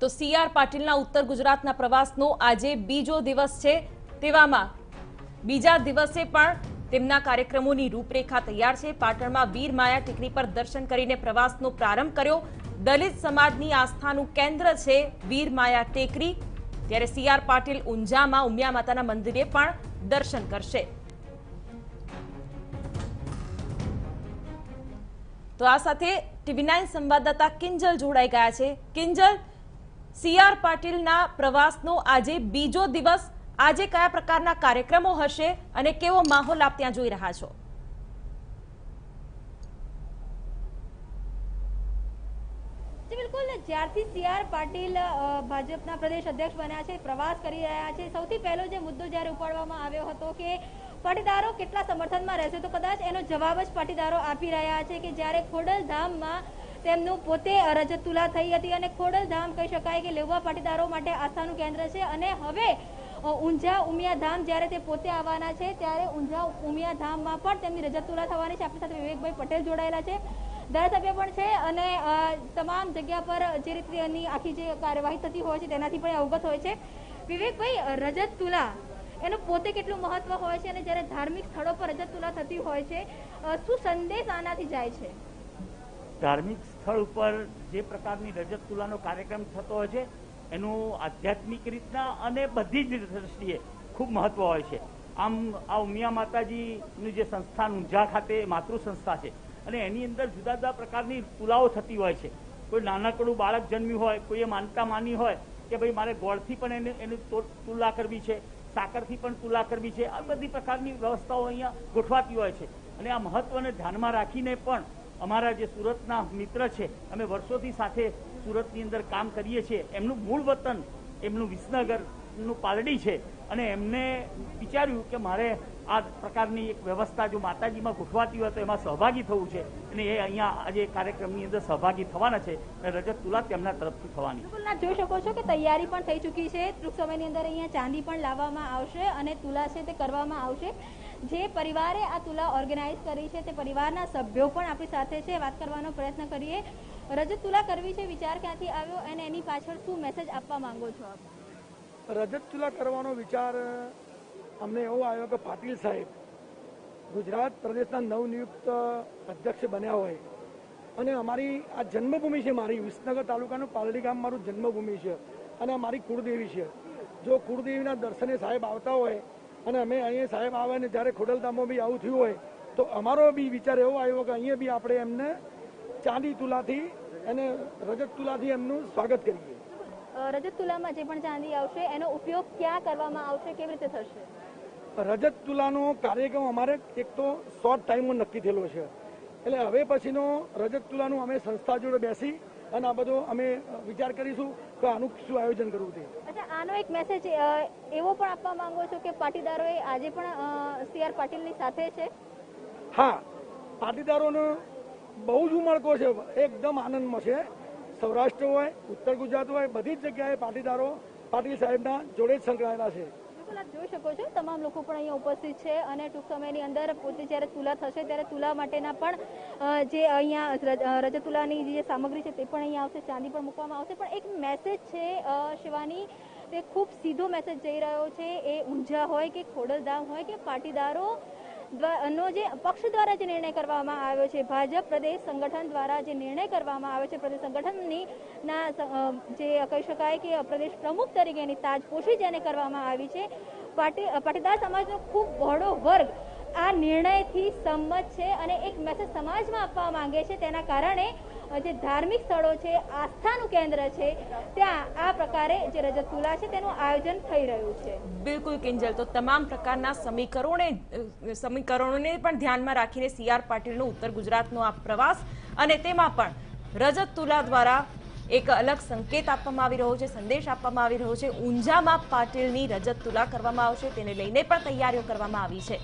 તો C R પાટીલના ઉત્તર ગુજરાતના પ્રવાસનો આજે બીજો દિવસ છે તેવામાં. બીજા દિવસે પણ તેમના કાર્યક્રમોની રૂપરેખા તૈયાર છે. પાટણમાં વીર માયા ટેકરી પર દર્શન કરીને પ્રવાસનો પ્રારંભ કર્યો. દલિત સમાજની આસ્થાનું કેન્દ્ર છે વીર માયા ટેકરી. ત્યારે સી આર પાટીલ ઊંઝામાં ઉમિયા માતાના મંદિરે પણ દર્શન કરશે. તો આ સાથે ટીવી નાઇન સંવાદદાતા કિંજલ જોડાઈ ગયા છે. કિંજલ સી આર પાટીલના પ્રવાસનો આજે બીજો દિવસ. આજે કયા પ્રકારના કાર્યક્રમો હશે અને કેવો માહોલ આપ ત્યાં જોઈ રહ્યા છો? બિલકુલ. જ્યારથી સી આર પાટીલ ભાજપના પ્રદેશ અધ્યક્ષ બન્યા છે, પ્રવાસ કરી રહ્યા છે, સૌથી પહેલો જે મુદ્દો જ્યારે ઉપાડવામાં આવ્યો હતો કે પાટીદારો કેટલા સમર્થનમાં રહેશે, તો કદાચ એનો જવાબ જ પાટીદારો આપી રહ્યા છે કે જ્યારે ખોડલધામમાં તેમનું પોતે રજત તુલા થઈ હતી અને ખોડલધામ કહી શકાય કે લેવા પાટીદારો માટે આસ્થાનું કેન્દ્ર છે. અને હવે ઊંઝા ઉમિયા ધામ જ્યારે તે પોતે આવવાના છે, ત્યારે ઊંઝા ઉમિયા ધામમાં પણ તેમની રજત તુલા થવાની છે. આપણી સાથે વિવેકભાઈ પટેલ જોડાયેલા છે. ધારાસભ્ય પણ છે અને તમામ જગ્યા પર જે રીતે એની આખી જે કાર્યવાહી થતી હોય છે, તેનાથી પણ અવગત હોય છે. વિવેકભાઈ રજત તુલા એનું પોતે કેટલું મહત્વ હોય છે અને જ્યારે ધાર્મિક સ્થળો પર રજત તુલા થતી હોય છે શું સંદેશ આનાથી જાય છે? ધાર્મિક સ્થળ ઉપર જે પ્રકારની રજત તુલાનો કાર્યક્રમ થતો હોય છે, એનું આધ્યાત્મિક રીતના અને બધી જ દ્રષ્ટિએ ખૂબ મહત્વ હોય છે. આમ આ ઉમિયા માતાજીનું જે સંસ્થાન ઊંઝા ખાતે માતૃ સંસ્થા છે, અને એની અંદર જુદા જુદા પ્રકારની તુલાઓ થતી હોય છે. કોઈ નાનકડું બાળક જન્મ્યું હોય કોઈએ માનતા માની હોય કે ભાઈ મારે ગોળથી પણ એને, એનું તુલા કરવી છે, સાકરથી પણ તુલા કરવી છે, આ બધી પ્રકારની વ્યવસ્થાઓ અહીંયા ગોઠવાતી હોય છે. અને આ મહત્વને ધ્યાનમાં રાખીને પણ અમારા જે સુરતના મિત્ર છે, અમે વર્ષોથી સાથે સુરતની અંદર કામ કરીએ છીએ. એમનું મૂળ વતન, એમનું વિસનગરનું પાલડી છે. અને એમને વિચાર્યું કે મારે આ પ્રકારની એક વ્યવસ્થા જો માતાજીમાં ગોઠવાતી હોય તો એમાં સહભાગી થવું છે. અને એ અહીંયા આજે કાર્યક્રમની અંદર સહભાગી થવાના છે અને રજત તુલા તેમના તરફથી થવાની. બિલકુલ જોઈ શકો છો કે તૈયારી પણ થઈ ચૂકી છે. ટૂંક સમયની અંદર અહીંયા ચાંદી પણ લાવવામાં આવશે અને તુલા છે તે કરવામાં આવશે. જે પરિવારે આ તુલા ઓર્ગેનાઇઝ કરી છે તે પરિવારના સભ્યો પણ આપણી સાથે છે. વાત કરવાનો પ્રયત્ન કરીએ. રજત તુલા કરવી છે વિચાર ક્યાંથી આવ્યો અને એની પાછળ શું મેસેજ આપવા માંગો છો આપ? રજત તુલા કરવાનો વિચાર અમને એવો આવ્યો કે પાટીલ સાહેબ, ગુજરાત પ્રદેશના નવનિયુક્ત અધ્યક્ષ બન્યા હોય અને અમારી આ જન્મભૂમિ છે મારી, વિસનગર તાલુકાનું પાલડી ગામ મારું જન્મભૂમિ છે અને મારી કુળદેવી છે. જો કુળદેવીના દર્શને સાહેબ આવતા હોય અને અમે અહીંયા સાહેબ આવે ને જ્યારે ખોડલધામમાં બી આવું થયું હોય, તો અમારો બી વિચાર એવો આવ્યો કે અહીંયા બી આપણે એમને ચાંદી તુલાથી અને રજત તુલાથી એમનું સ્વાગત કરીએ. રજત તુલામાં જે પણ ચાંદી આવશે, એનો ઉપયોગ ક્યાં કરવામાં આવશે, કેવી રીતે થશે? રજત તુલાનો કાર્યક્રમ અમારે એક તો શોર્ટ ટાઈમમાં નક્કી થયેલો છે. એટલે હવે પછીનો રજત તુલાનું અમે સંસ્થા જોડે બેસી અને આ બધો અમે વિચાર કરીશું કે આનું શું આયોજન કરવું તે. અચ્છા આનો એક મેસેજ એવો પણ આપવા માંગો છો કે પાટીદારોએ આજે પણ સી આર પાટીલની સાથે છે? હા પાટીદારોનો બહુ જ ઉમળકો છે એકદમ આનંદમાં છે. સૌરાષ્ટ્ર હોય ઉત્તર ગુજરાત હોય બધી જ જગ્યાએ પાટીદારો પાટીલ સાહેબના જોડે જ સંકળાયેલા છે. જોઈ શકો છો, તમામ લોકો પણ અહીંયા ઉપસ્થિત છે અને ટૂંક સમયની અંદર પોતે જ્યારે તુલા થશે ત્યારે તુલા માટેના પણ જે અહીંયા રજતુલાની જે સામગ્રી છે તે પણ અહીંયા આવશે, ચાંદી પણ મૂકવામાં આવશે. પણ એક મેસેજ છે શિવાની, તે ખૂબ સીધો મેસેજ જઈ રહ્યો છે. એ ઊંઝા હોય કે ખોડલધામ હોય કે પાટીદારો નો જે પક્ષ દ્વારા જે નિર્ણય કરવામાં આવ્યો છે, ભાજપ પ્રદેશ સંગઠન દ્વારા જે નિર્ણય કરવામાં આવ્યો છે, પ્રદેશ સંગઠનની ના જે કહી શકાય કે પ્રદેશ પ્રમુખ તરીકેની તાજપોશી જેને કરવામાં આવી છે, પાટી પાટીદાર સમાજનો ખૂબ બહોળો વર્ગ આ નિર્ણયથી સંમત છે અને એક મેસેજ સમાજમાં આપવા માંગે છે. તેના કારણે જે ધાર્મિક સ્થળો છે, આસ્થાનું કેન્દ્ર છે, ત્યાં આ પ્રકારે જે રજત તુલા છે, તેનું આયોજન થઈ રહ્યું છે. બિલકુલ કિંજલ, તો તમામ પ્રકારના સમીકરણોને સમીકરણોને પણ ધ્યાનમાં રાખીને સી આર પાટીલનો ઉત્તર ગુજરાતનો આ પ્રવાસ અને તેમાં પણ રજત તુલા દ્વારા એક અલગ સંકેત આપવામાં આવી રહ્યો છે, સંદેશ આપવામાં આવી રહ્યો છે. ઊંઝામાં પાટીલની રજત તુલા કરવામાં આવશે, તેને લઈને પણ તૈયારીઓ કરવામાં આવી છે.